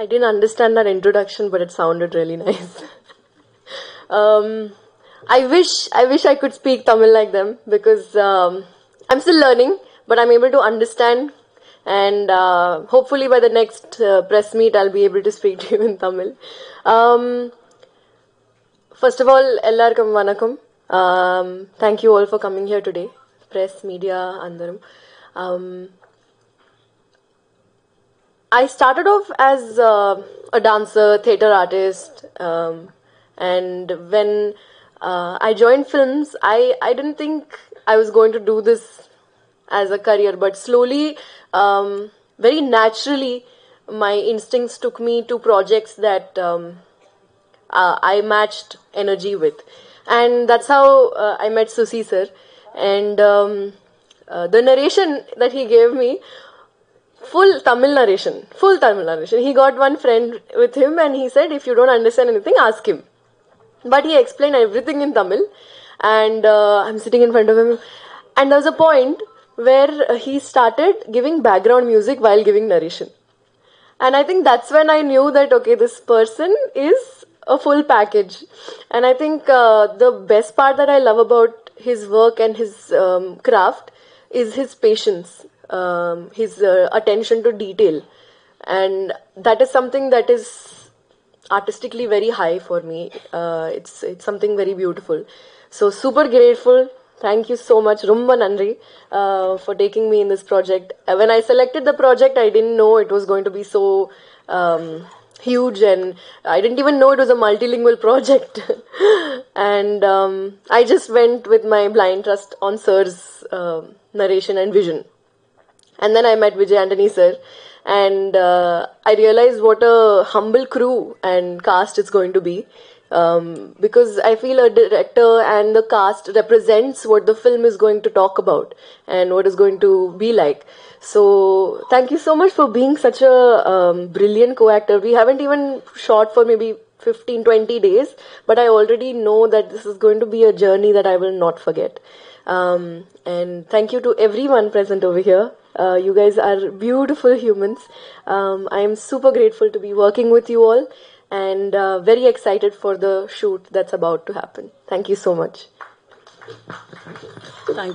I didn't understand that introduction, but it sounded really nice. um, I wish I wish I could speak Tamil like them because um, I'm still learning, but I'm able to understand. And uh, hopefully by the next uh, press meet, I'll be able to speak to you in Tamil. Um, first of all, ellarkum vanakkam. Thank you all for coming here today. Press, media, andarum. Um, I started off as uh, a dancer, theater artist, um, and when uh, I joined films, I, I didn't think I was going to do this as a career, but slowly, um, very naturally, my instincts took me to projects that um, uh, I matched energy with, and that's how uh, I met Susi sir, and um, uh, the narration that he gave me full Tamil narration, full Tamil narration. He got one friend with him and he said, if you don't understand anything, ask him. But he explained everything in Tamil and uh, I'm sitting in front of him. And there was a point where uh, he started giving background music while giving narration. And I think that's when I knew that, okay, this person is a full package. And I think uh, the best part that I love about his work and his um, craft is his patience, um, his uh, attention to detail. And that is something that is artistically very high for me. Uh, it's, it's something very beautiful. So, super grateful. Thank you so much, Rumba Nandri, uh, for taking me in this project. Uh, When I selected the project, I didn't know it was going to be so um, huge, and I didn't even know it was a multilingual project. and um, I just went with my blind trust on Sir's uh, narration and vision. And then I met Vijay Antony sir, and uh, I realized what a humble crew and cast it's going to be. Um, because I feel a director and the cast represents what the film is going to talk about and what is going to be like. So thank you so much for being such a um, brilliant co-actor. We haven't even shot for maybe 15 20 days but i already know that this is going to be a journey that i will not forget. Um, and thank you to everyone present over here. Uh, you guys are beautiful humans. Um, i am super grateful to be working with you all and uh, very excited for the shoot that's about to happen. Thank you so much. Thank you.